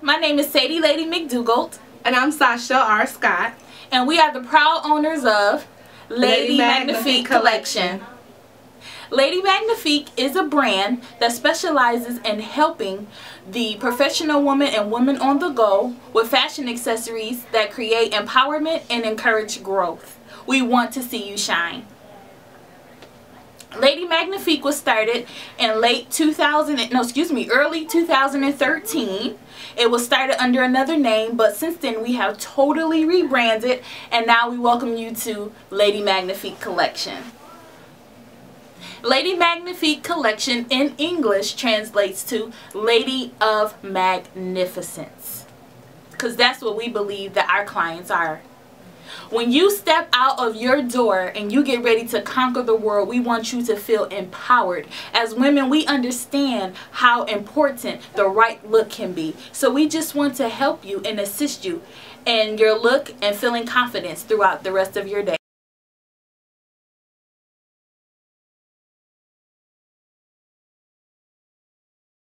My name is Sadie Lady McDougald. And I'm Sasha R. Scott. And we are the proud owners of Lady, Lady Magnifique, Magnifique Collection. Collection. Lady Magnifique is a brand that specializes in helping the professional woman and women on the go with fashion accessories that create empowerment and encourage growth. We want to see you shine. Magnifique was started in late 2000, no excuse me, early 2013. It was started under another name, but since then we have totally rebranded and now we welcome you to Lady Magnifique Collection. Lady Magnifique Collection in English translates to Lady of Magnificence. Because that's what we believe that our clients are. When you step out of your door and you get ready to conquer the world, we want you to feel empowered. As women, we understand how important the right look can be. So we just want to help you and assist you in your look and feeling confidence throughout the rest of your day.